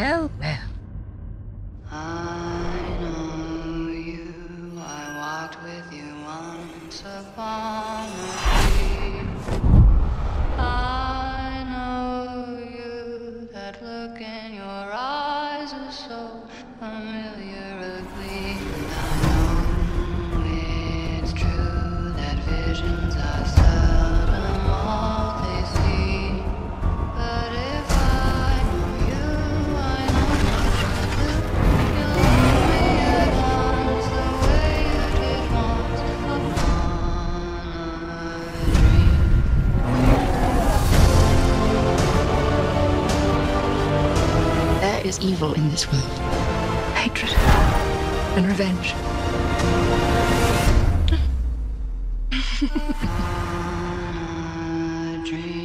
Well, well. I know you. I walked with you once upon a dream. I know you. That look in your eyes so familiar a is evil in this world. Hatred and revenge. Dream.